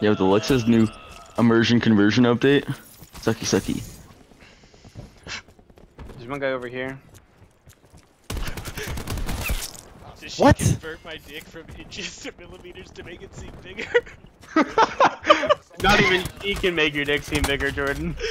Yeah, with Alexa's new immersion conversion update. Sucky sucky. There's one guy over here. Does she What? convert my dick from inches to millimeters to make it seem bigger? Not even he can make your dick seem bigger, Jordan.